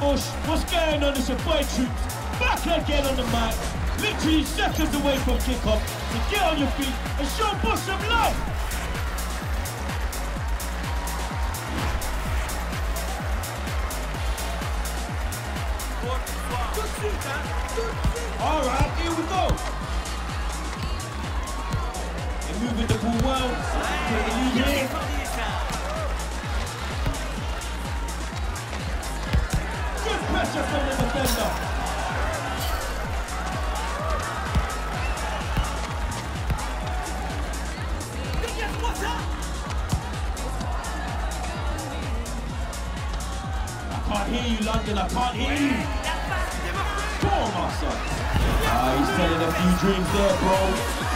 Bush, what's going on? It's your boy Troops, back again on the mic. Literally seconds away from kickoff. So get on your feet and show Bush some love. All right, here we go. They're moving the ball well. Pressure from the defender. I can't hear you, London. I can't hear you. Come on, my son. Ah, he's telling a few dreams there, bro.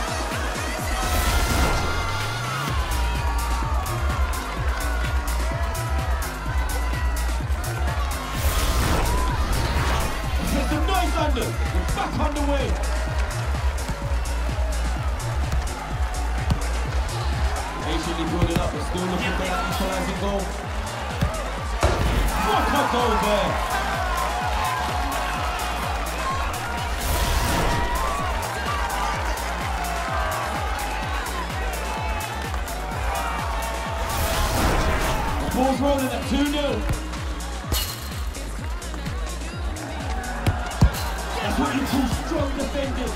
The ball's rolling at 2-0. That's what you call strong defending.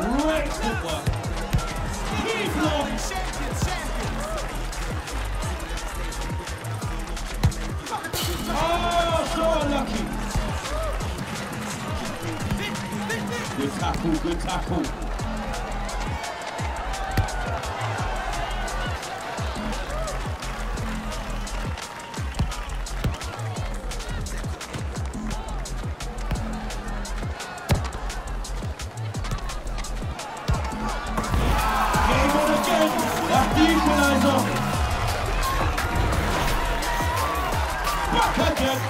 Great footwork. Keep long. Oh, so unlucky. Good tackle, good tackle. The equaliser. Back again.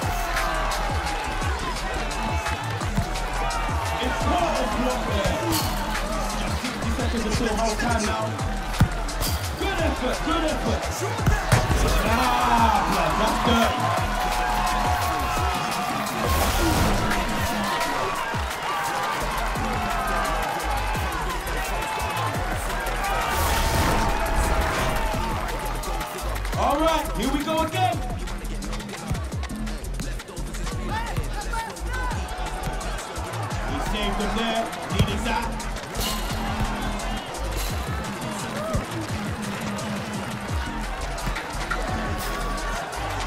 Block there. Just 60 seconds until half time now. Good effort, good effort. Ah, that's dirty. All right, here we go again. He saved them there. Needed that.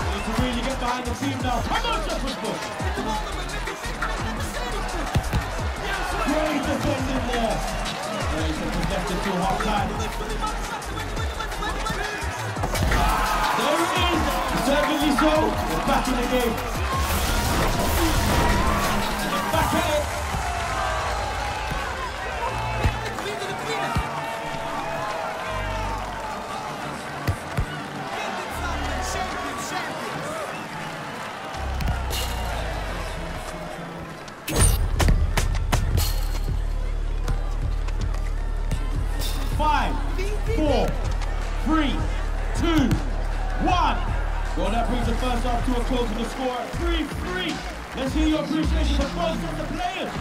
Need to really get behind the team now. Come on, Bush. Great defending there. Yeah, he's possessed until half time. We're back in the game. Back at it. To a the score 3-3. Let's hear your appreciation for both of the players.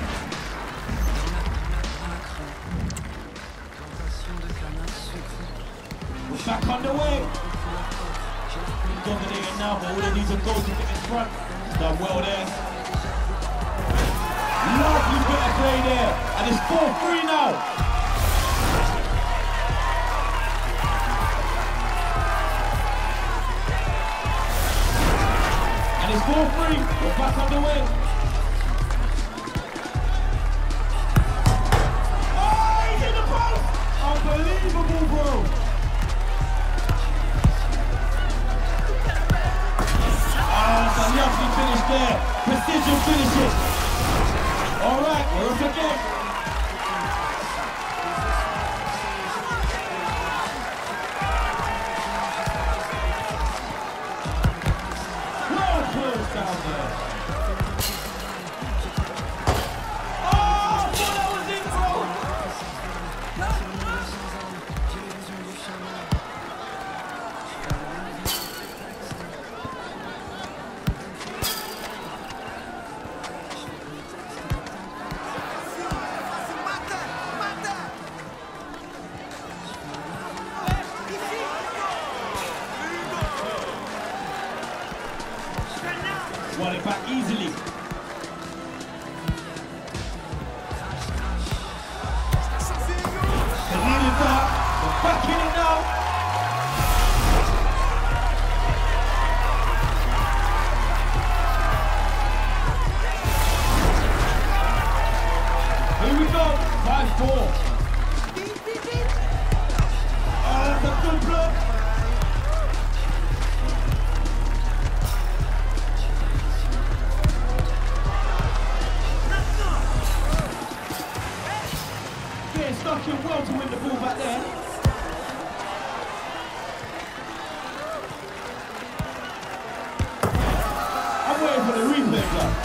We're back underway. Dominating now, but all need to go to get in front. Done well there. Lovely bit of play there. And it's 4-3 now. it's 4-3, we're back underway. Easily.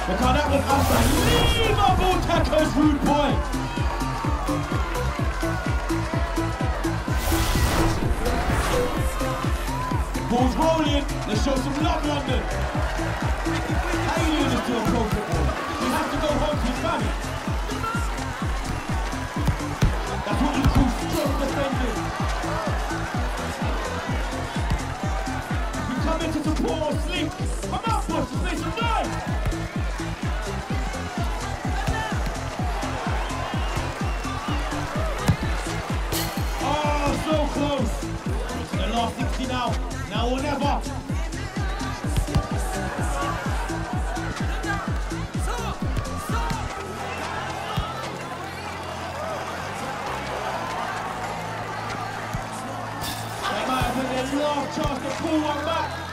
Because that was unbelievable tackles, rude boy. Ball's rolling. Let's show some love, London. How you doing this to a pro football? You have to go home to your family. sleep. Come out, boys. Make some noise. Close. The last 60 now. Now or never. They might last chance to pull one back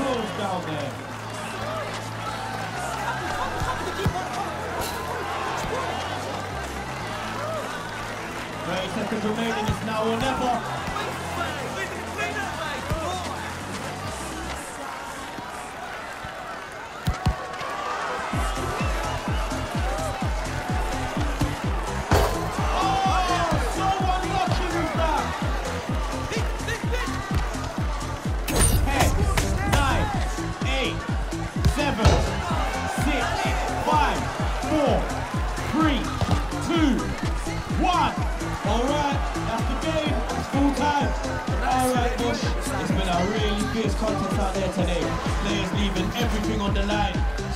close down there. Seconds remaining. It's now or never. one. All right, that's the game. It's full time. All right, Bush. It's been a really fierce contest out there today. Players leaving everything on the line.